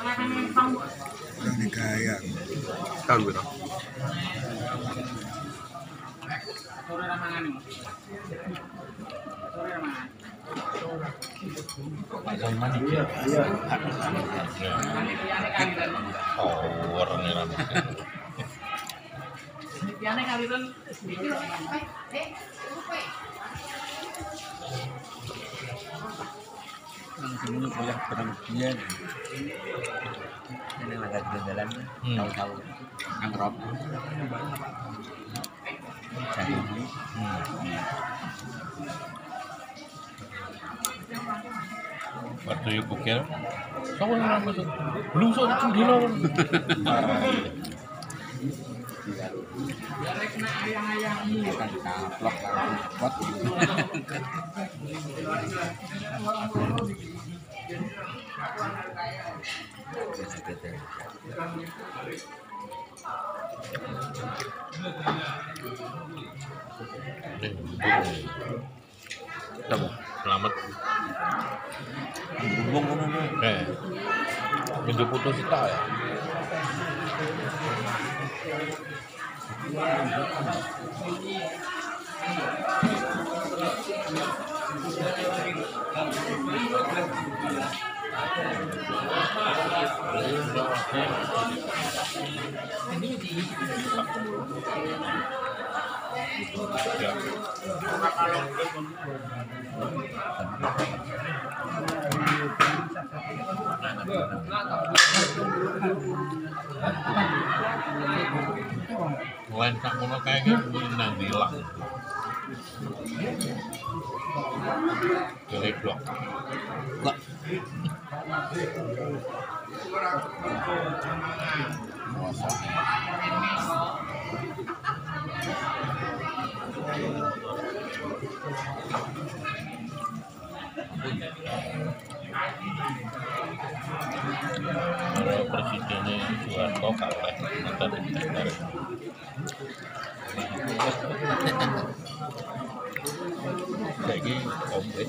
Yang digayang. Tahun berapa? Power nih rambutnya. Langsung ini kuliah bareng dia. Ini lagi di jalan, Hmm. tahu-tahu angkrop. Jadi ini Waktu yuk bukil. Kamu yang tuh. Belum so di lo. kan kaplok kuat. Selamat. Ngono nih. Eh. Minggu putus kita ya. Ya. Lain sak ngono kae iki nang dilang. Geleblok. Kok Kalau presidennya Soeharto kalah nonton tender. Saiki komplit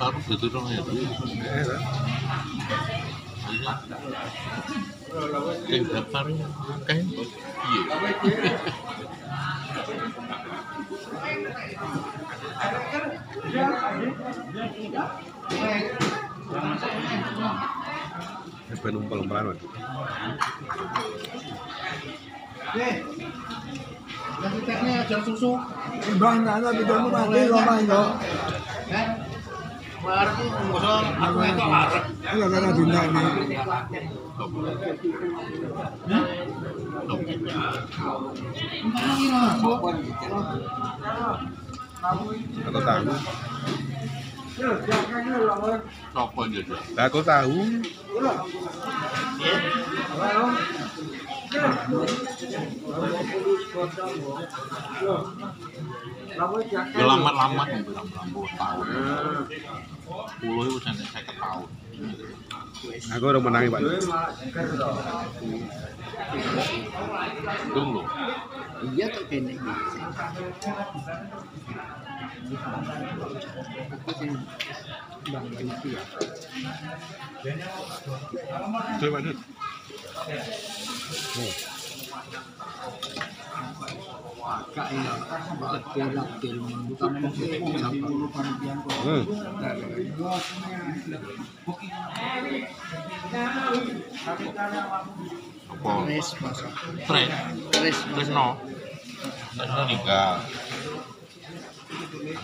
taruh gitu dong ya. Kayak daftar kayak iya. Sampai numpang-numpang. Bang, ano, bigyan mo mati, lomang ko. Ano ka na dinda ni? Aku tahu. Sopo jadi? Aku tahu. Ya lamar-lamar bilang bilang tahun. Puluh itu sampai saya tahun. Aku udah menangi Pak. Tunggu. iya tuh kene ya. Coba. Ya, sampai panitia kok. Hmm. Apa? Tres. Tres. Tres Tres no. Tres no nikah.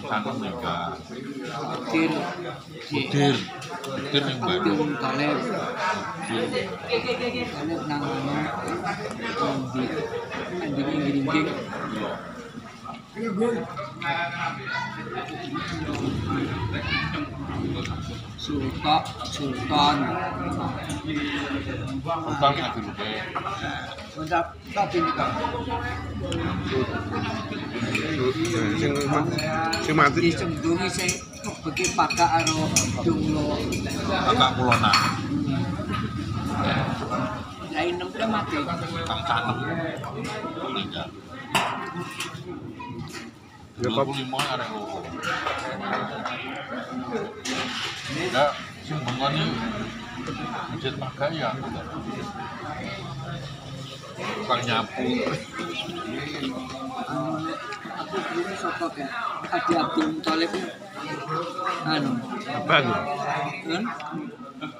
Sana nikah. Kecil. Kudir. Tim yang baru. Talib namanya di anjing gingging Sultan Sultan Sultan yang deh. Mantap, tapi kan Sing sing mati. sing bagi pakak. Kang Canem. Meninggal. Ya. Ya, nyapu. anu aku dulu sapa kan Adi Abdul Talib anu Kaban. kan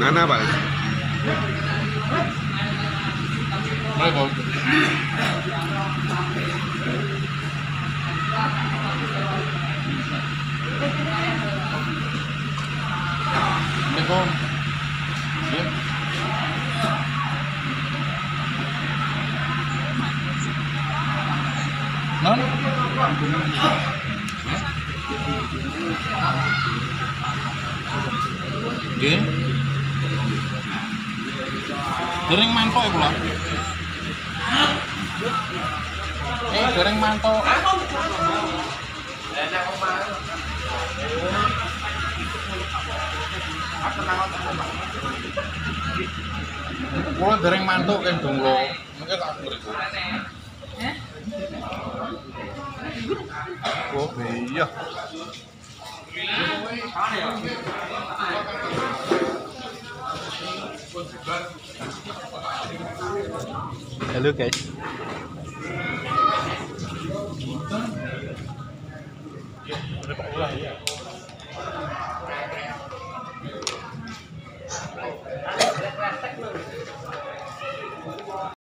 না না ভাই ভাই বল দেখো None? Okay. Goreng mantok ya kula. Eh, goreng mantok. Kula goreng mantuk kan donglo. Mungkin tak mriku. Oh, iya. Hello guys. Pak ya.